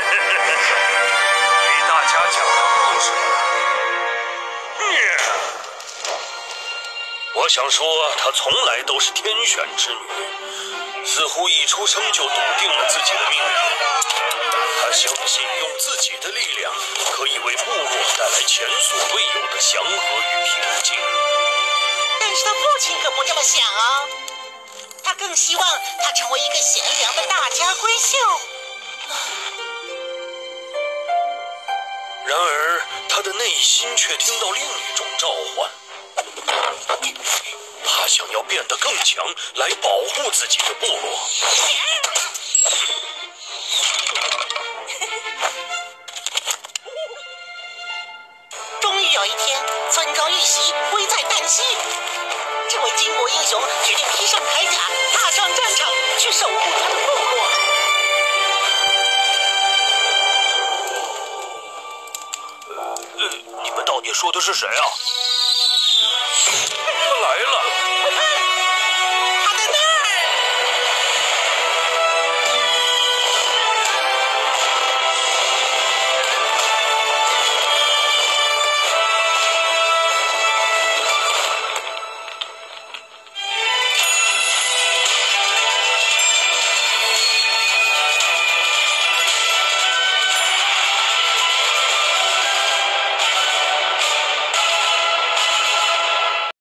给大家讲个故事。我想说，她从来都是天选之女，似乎一出生就笃定了自己的命运。她相信用自己的力量可以为部落带来前所未有的祥和与平静。但是她父亲可不这么想啊，他更希望她成为一个贤良的大家闺秀。他的内心却听到另一种召唤。他想要变得更强，来保护自己的部落。终于有一天，村庄遇袭，危在旦夕。这位巾帼英雄决定披上铠你们到底说的是谁啊？他来了！